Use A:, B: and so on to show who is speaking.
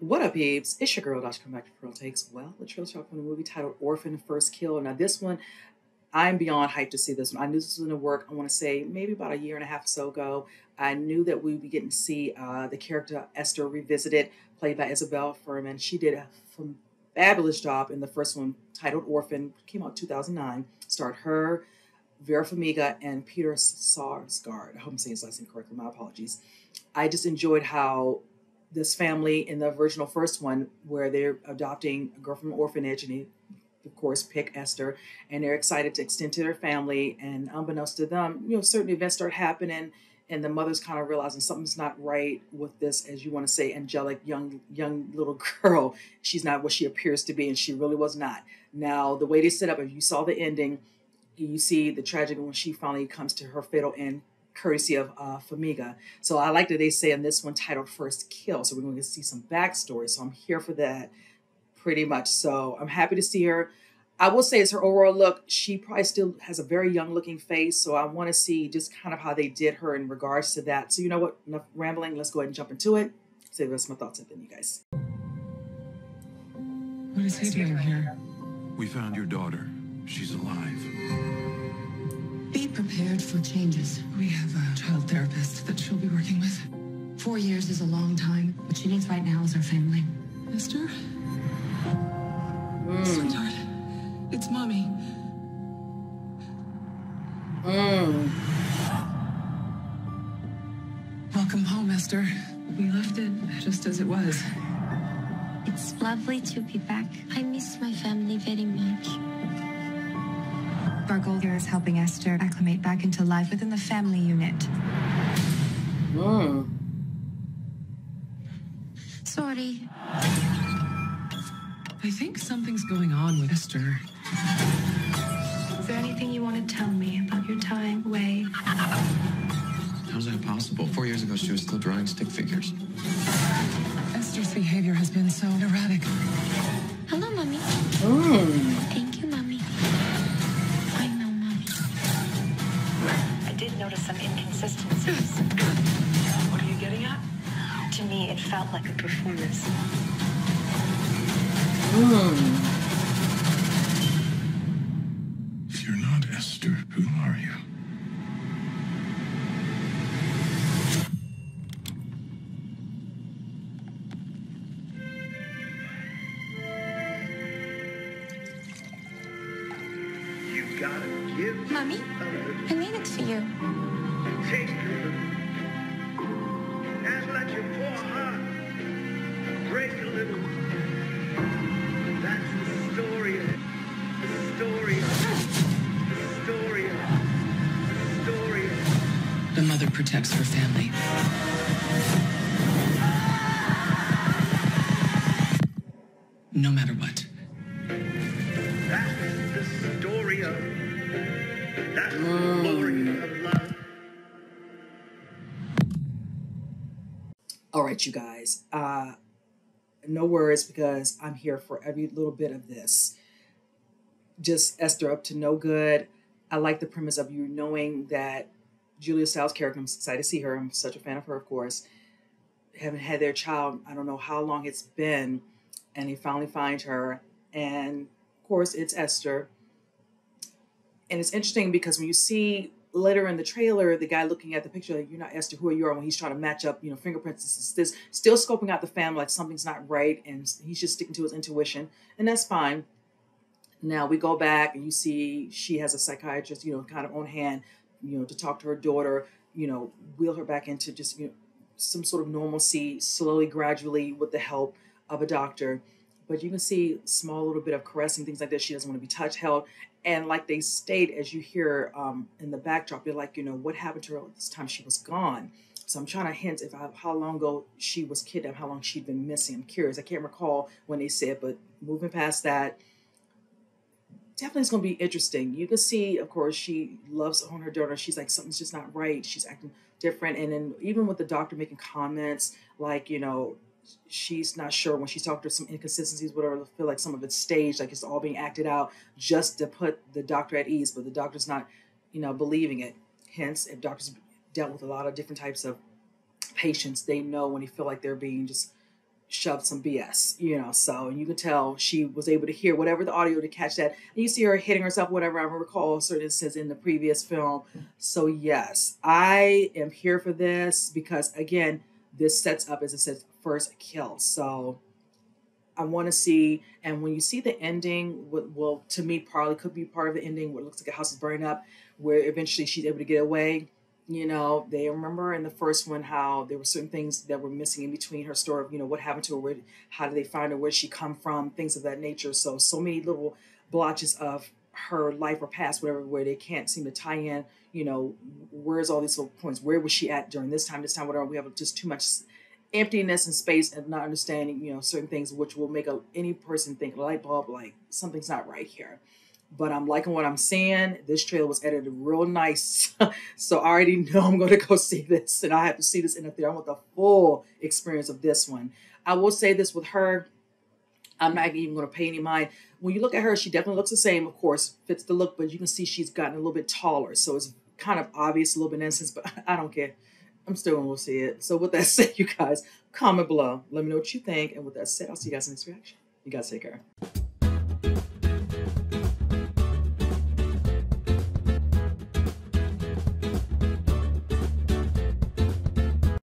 A: What up, babes? It's your girl, Dr. Come Back to Reel Takes. Well, the trailer shot from the movie titled Orphan First Kill. Now, this one, I'm beyond hyped to see this one. I knew this was going to work, I want to say, maybe about a year and a half or so ago. I knew that we would be getting to see uh, the character Esther revisited, played by Isabelle Fuhrman. She did a fabulous job in the first one, titled Orphan, came out 2009. Starred her, Vera Farmiga, and Peter Sarsgaard. I hope I'm saying his last name correctly. My apologies. I just enjoyed how this family in the original first one, where they're adopting a girl from an orphanage, and they, of course, pick Esther, and they're excited to extend to their family. And unbeknownst to them, you know, certain events start happening, and the mother's kind of realizing something's not right with this, as you want to say, angelic young young little girl. She's not what she appears to be, and she really was not. Now, the way they set up, if you saw the ending, you see the tragedy when she finally comes to her fatal end courtesy of uh, Farmiga. So I like that they say in this one titled First Kill. So we're going to see some backstory. So I'm here for that pretty much. So I'm happy to see her. I will say, it's her overall look, she probably still has a very young looking face. So I want to see just kind of how they did her in regards to that. So, you know what? Enough rambling. Let's go ahead and jump into it. Say the rest of my thoughts and then, you guys.
B: What is he doing here?
C: We found your daughter. She's alive.
B: Be prepared for changes. We have a child therapist that she'll be working with.
D: Four years is a long time. What she needs right now is her family.
B: Esther? Sweetheart, it's mommy.
A: Mm.
B: Welcome home, Esther. We left it just as it was.
E: It's lovely to be back. I miss my family very much.
F: Our goal here is helping Esther acclimate back into life within the family unit.
A: Mm.
E: Sorry.
B: I think something's going on with Esther.
D: Is there anything you want to tell me about your time away?
G: How's that possible? Four years ago, she was still drawing stick figures.
B: Esther's behavior has been so erratic.
H: Some inconsistencies.
B: What are you getting at?
H: To me, it felt like a performance.
A: Mm.
C: If you're not Esther, who are you?
I: You gotta give
E: Mommy, I made it for you.
I: Taste. And let your poor heart break a little. That's the story of it. The story of it. The story of it. The story of it.
B: The mother protects her family. No matter what.
I: That's the story of it. That's mm.
A: All right, you guys. Uh, no worries because I'm here for every little bit of this. Just Esther up to no good. I like the premise of you knowing that Julia Stiles' character, I'm excited to see her. I'm such a fan of her, of course. Haven't had their child, I don't know how long it's been, and they finally find her. And of course, it's Esther. And it's interesting because when you see later in the trailer, the guy looking at the picture, like, you're not Esther, who you? Are when he's trying to match up, you know, fingerprints, this, this, still scoping out the family like something's not right, and he's just sticking to his intuition, and that's fine. Now we go back and you see she has a psychiatrist, you know, kind of on hand, you know, to talk to her daughter, you know, wheel her back into just you know some sort of normalcy, slowly, gradually, with the help of a doctor. But you can see small little bit of caressing things like that. She doesn't want to be touched, held, and like they state, as you hear um, in the backdrop, you're like, you know, what happened to her this time she was gone. So I'm trying to hint if I, how long ago she was kidnapped, how long she'd been missing. I'm curious. I can't recall when they said, but moving past that, definitely it's going to be interesting. You can see, of course, she loves on her daughter. She's like, something's just not right. She's acting different. And then even with the doctor making comments like, you know, she's not sure when she's talking to some inconsistencies, whatever, feel like some of it's staged, like it's all being acted out just to put the doctor at ease, but the doctor's not, you know, believing it. Hence, if doctors dealt with a lot of different types of patients, they know when they feel like they're being just shoved some BS, you know. So and you can tell she was able to hear whatever the audio to catch that. And you see her hitting herself, whatever I recall certain instances in the previous film. So yes, I am here for this because again, this sets up as it says first kill. So I want to see, and when you see the ending, what will to me probably could be part of the ending where it looks like a house is burning up, where eventually she's able to get away you know they remember in the first one how there were certain things that were missing in between her story you know what happened to her where, how did they find her where did she come from things of that nature so so many little blotches of her life or past whatever where they can't seem to tie in you know where's all these little points where was she at during this time this time whatever we have just too much emptiness and space and not understanding you know certain things which will make a, any person think light bulb like something's not right here but I'm liking what I'm seeing. This trailer was edited real nice. so I already know I'm going to go see this and I have to see this in the theater. I want the full experience of this one. I will say this with her. I'm not even going to pay any mind. When you look at her, she definitely looks the same, of course, fits the look, but you can see she's gotten a little bit taller. So it's kind of obvious, a little bit innocent, but I don't care. I'm still to see it. So with that said, you guys, comment below. Let me know what you think. And with that said, I'll see you guys in the next reaction. You guys take care.